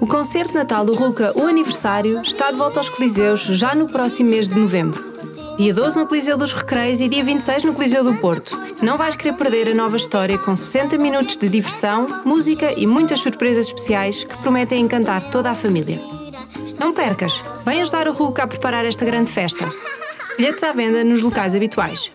O concerto Natal do Ruca, o aniversário, está de volta aos Coliseus já no próximo mês de novembro. Dia 12 no Coliseu dos Recreios e dia 26 no Coliseu do Porto. Não vais querer perder a nova história com 60 minutos de diversão, música e muitas surpresas especiais que prometem encantar toda a família. Não percas! Vem ajudar o Ruca a preparar esta grande festa. Bilhetes à venda nos locais habituais.